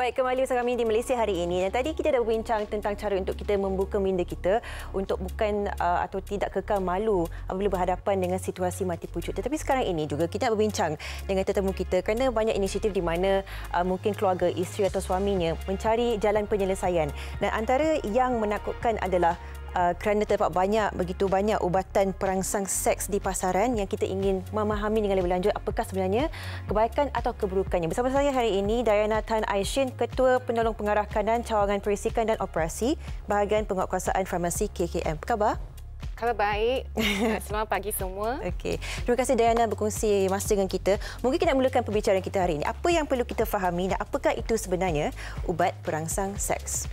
Baik, kembali bersama kami di Malaysia hari ini. Dan tadi kita dah berbincang tentang cara untuk kita membuka minda kita untuk bukan uh, atau tidak kekal malu apabila berhadapan dengan situasi mati pucuk. Tetapi sekarang ini juga kita nak berbincang dengan tetamu kita kerana banyak inisiatif di mana uh, mungkin keluarga, isteri atau suaminya mencari jalan penyelesaian. Dan antara yang menakutkan adalah uh, kerana terdapat banyak begitu banyak ubatan perangsang seks di pasaran yang kita ingin memahami dengan lebih lanjut apakah sebenarnya kebaikan atau keburukannya. Bersama saya hari ini Diana Tan Aishin, Ketua Penolong Pengarah Kanan Cawangan Perisikan dan Operasi Bahagian Penguatkuasaan Farmasi KKM. Apa khabar? Khabar baik. Selamat pagi semua. Okey. Terima kasih Diana berkongsi masa dengan kita. Mungkin kita mulakan pembicaraan kita hari ini. Apa yang perlu kita fahami dan apakah itu sebenarnya ubat perangsang seks?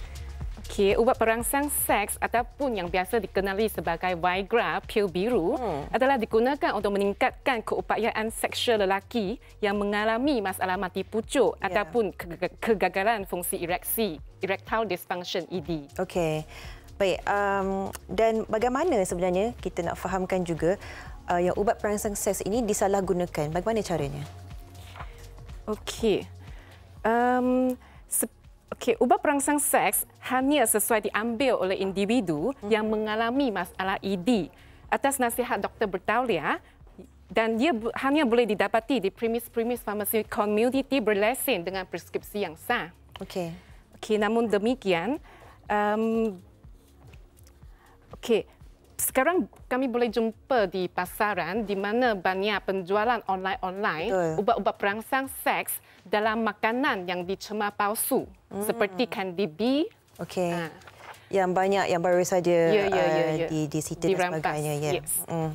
Okey, ubat perangsang seks ataupun yang biasa dikenali sebagai Viagra, pil biru hmm. adalah digunakan untuk meningkatkan keupayaan seksual lelaki yang mengalami masalah mati pucuk yeah. ataupun kegagalan fungsi ereksi, erectile dysfunction ED. Okey. Baik, um, dan bagaimana sebenarnya kita nak fahamkan juga uh, yang ubat perangsang seks ini disalahgunakan? Bagaimana caranya? Okey. Um, Okey, ubat perangsang seks hanya sesuai diambil oleh individu hmm. yang mengalami masalah ED atas nasihat Dr. Bertaulia dan dia hanya boleh didapati di premis-premis farmasi community berlesen dengan preskripsi yang sah. Okey. Okey, namun demikian, um, okey, sekarang kami boleh jumpa di pasaran di mana banyak penjualan online-online ubat-ubat perangsang seks dalam makanan yang dicemar palsu hmm. seperti Candy B. Okey. Ha. Yang banyak yang baru saja yeah, yeah, yeah, yeah. di di situ dan sebagainya. Yeah. Yes. Mm.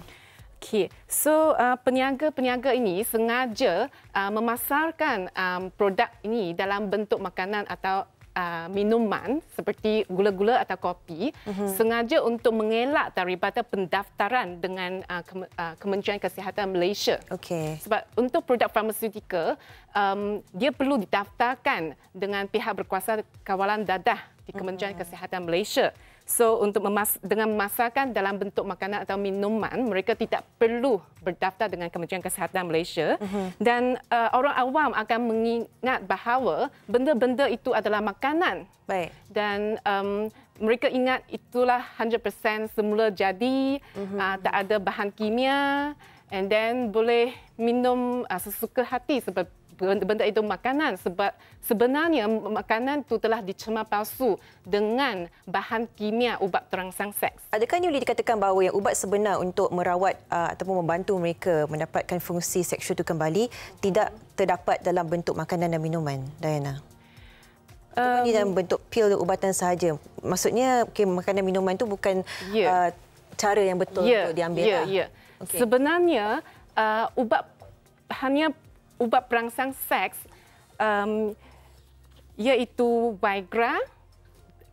Okay. So uh, peniaga-peniaga ini sengaja uh, memasarkan um, produk ini dalam bentuk makanan atau uh, minuman seperti gula-gula atau kopi uh-huh. sengaja untuk mengelak daripada pendaftaran dengan uh, Kem- uh, Kementerian Kesihatan Malaysia. Okay. Sebab untuk produk farmaseutika um, dia perlu didaftarkan dengan pihak berkuasa kawalan dadah di Kementerian. Kesihatan Malaysia. So untuk memas- dengan memasarkan dalam bentuk makanan atau minuman, mereka tidak perlu berdaftar dengan Kementerian Kesihatan Malaysia uh-huh. dan uh, orang awam akan mengingat bahawa benda-benda itu adalah makanan. Baik. Dan um, mereka ingat itulah 100% semula jadi, uh-huh. uh, tak ada bahan kimia and then boleh minum uh, sesuka hati sebab benda itu makanan sebab sebenarnya makanan itu telah dicemar palsu dengan bahan kimia ubat terangsang seks. Adakah ini boleh dikatakan bahawa yang ubat sebenar untuk merawat uh, ataupun membantu mereka mendapatkan fungsi seksual itu kembali tidak terdapat dalam bentuk makanan dan minuman, Diana? Um, ini dalam bentuk pil ubatan sahaja. Maksudnya okay, makanan minuman itu bukan yeah. uh, cara yang betul yeah, untuk diambil. Ya, yeah, yeah. okay. Sebenarnya uh, ubat hanya ubat perangsang seks um, iaitu Viagra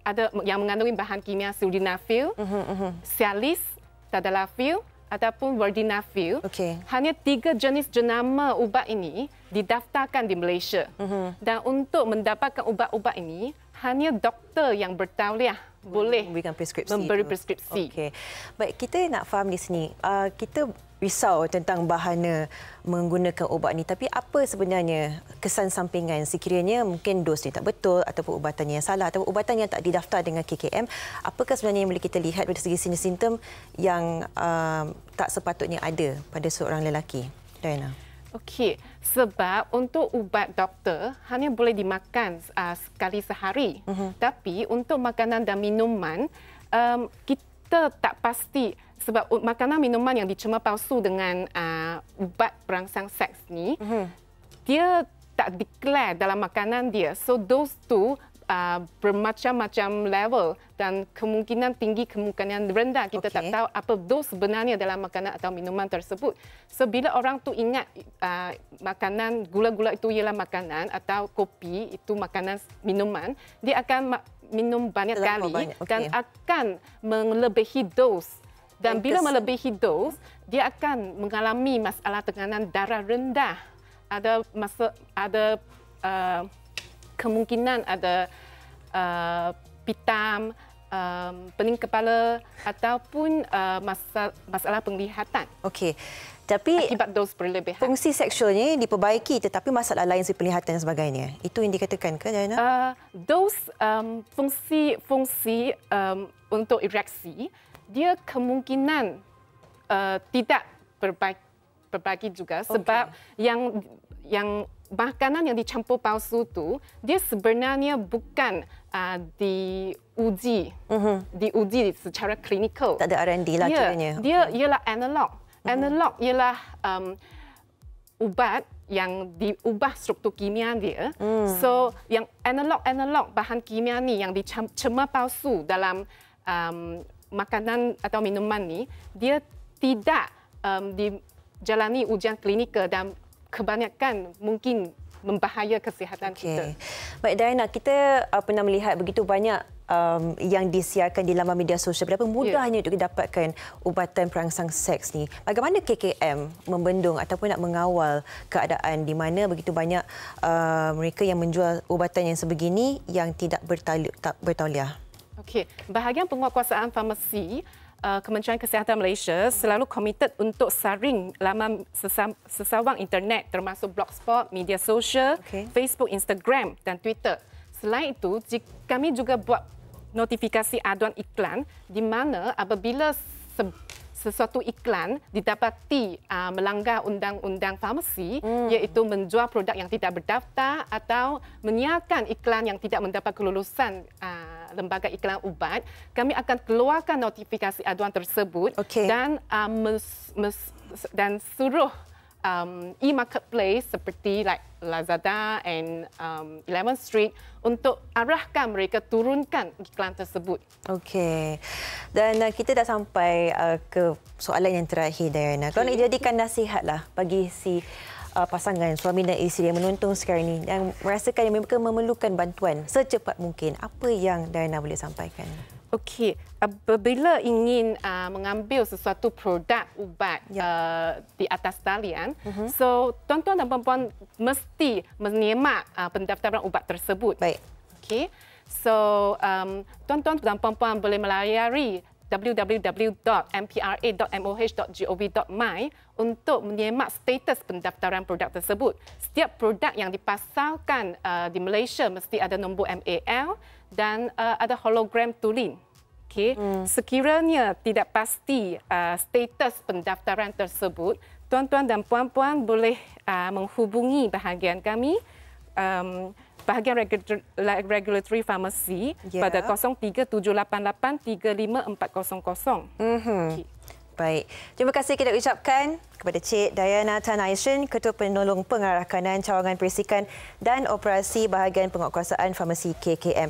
ada yang mengandungi bahan kimia sildenafil, uh-huh, uh-huh. Cialis, Tadalafil ataupun Vardenafil. Okay. Hanya tiga jenis jenama ubat ini didaftarkan di Malaysia. Uh-huh. Dan untuk mendapatkan ubat-ubat ini, hanya doktor yang bertauliah boleh memberikan preskripsi. Memberi preskripsi. Okey. Baik, kita nak faham di sini. Uh, kita risau tentang bahana menggunakan ubat ini tapi apa sebenarnya kesan sampingan sekiranya mungkin dos ini tak betul ataupun ubatannya yang salah atau ubatan yang tak didaftar dengan KKM apakah sebenarnya yang boleh kita lihat dari segi simptom yang uh, tak sepatutnya ada pada seorang lelaki Diana Okey, sebab untuk ubat doktor hanya boleh dimakan uh, sekali sehari. Uh-huh. Tapi untuk makanan dan minuman, um, kita tak pasti sebab makanan minuman yang dicemar palsu dengan uh, ubat perangsang seks ni, uh-huh. dia tak declare dalam makanan dia. So those two uh, bermacam-macam level dan kemungkinan tinggi kemungkinan rendah kita okay. tak tahu apa dos sebenarnya dalam makanan atau minuman tersebut. So bila orang tu ingat uh, makanan gula-gula itu ialah makanan atau kopi itu makanan minuman, dia akan minum banyak Terlalu kali banyak. Okay. dan akan melebihi dos. Dan bila melebihi dos, dia akan mengalami masalah tekanan darah rendah. Ada masa ada uh, kemungkinan ada uh, pitam, um, pening kepala ataupun uh, masalah, masalah penglihatan. Okey. Tapi akibat dos berlebihan. Fungsi seksualnya diperbaiki tetapi masalah lain seperti penglihatan dan sebagainya. Itu yang dikatakan ke Diana? Uh, dos um, fungsi fungsi um, untuk ereksi dia kemungkinan uh, tidak berbagi, berbagi juga sebab okay. yang yang makanan yang dicampur palsu tu dia sebenarnya bukan uh, diuji uh-huh. diuji secara klinikal. Tak ada R&D lah dia, kiranya. Dia ialah analog. Uh-huh. Analog ialah um, ubat yang diubah struktur kimia dia. Hmm. So yang analog-analog bahan kimia ni yang dicemar palsu dalam um, makanan atau minuman ni dia tidak um, dijalani ujian klinikal dan kebanyakan mungkin membahaya kesihatan okay. kita. Baik Diana, kita uh, pernah melihat begitu banyak um, yang disiarkan di laman media sosial. Berapa mudahnya yeah. untuk didapatkan ubatan perangsang seks ni? Bagaimana KKM membendung ataupun nak mengawal keadaan di mana begitu banyak uh, mereka yang menjual ubatan yang sebegini yang tidak bertauliah? Okey, bahagian penguatkuasaan farmasi uh, Kementerian Kesihatan Malaysia selalu komited untuk saring laman sesawang internet termasuk blogspot, media sosial, okay. Facebook, Instagram dan Twitter. Selain itu, kami juga buat notifikasi aduan iklan di mana apabila sesuatu iklan didapati uh, melanggar undang-undang farmasi hmm. iaitu menjual produk yang tidak berdaftar atau menyiarkan iklan yang tidak mendapat kelulusan uh, lembaga iklan ubat kami akan keluarkan notifikasi aduan tersebut okay. dan uh, mes, mes, dan suruh um, e-marketplace seperti like Lazada and um, Eleven Street untuk arahkan mereka turunkan iklan tersebut. Okey. Dan uh, kita dah sampai uh, ke soalan yang terakhir Diana. Kalau nak jadikan nasihatlah bagi si uh, pasangan suami dan isteri yang menonton sekarang ini yang merasakan yang mereka memerlukan bantuan secepat mungkin, apa yang Diana boleh sampaikan? Okey, apabila ingin uh, mengambil sesuatu produk ubat ya. uh, di atas talian, uh-huh. so tuan-tuan dan puan-puan mesti menyemak uh, pendaftaran ubat tersebut. Baik. Okey. So, um, tuan-tuan dan puan-puan boleh melayari www.mpra.moh.gov.my untuk menyemak status pendaftaran produk tersebut. Setiap produk yang dipasarkan uh, di Malaysia mesti ada nombor MAL dan uh, ada hologram tulen. Okay. Hmm. Sekiranya tidak pasti uh, status pendaftaran tersebut, tuan-tuan dan puan-puan boleh uh, menghubungi bahagian kami um, bahagian regulatory pharmacy yeah. pada 0378835400. Mm-hmm. Okay. Baik. Terima kasih kita ucapkan kepada Cik Diana Tan Aishin, Ketua Penolong Pengarah Kanan Cawangan Perisikan dan Operasi Bahagian Penguatkuasaan Farmasi KKM.